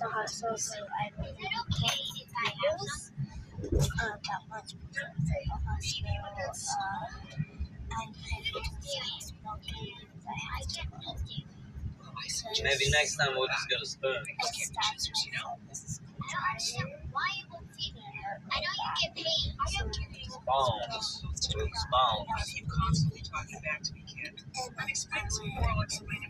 the hospital, so I really can't videos uh, that much because at the hospital, uh, I'm headed to the hospital because I have to go. So Maybe next time we'll just go to Spoon. it starts with this I don't understand why you won't see me. I know you get paid. I don't get paid. Bones. Spoon bones. keep constantly talking back to me, kid. and I've explained this then before, I'll explain it